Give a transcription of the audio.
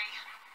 They.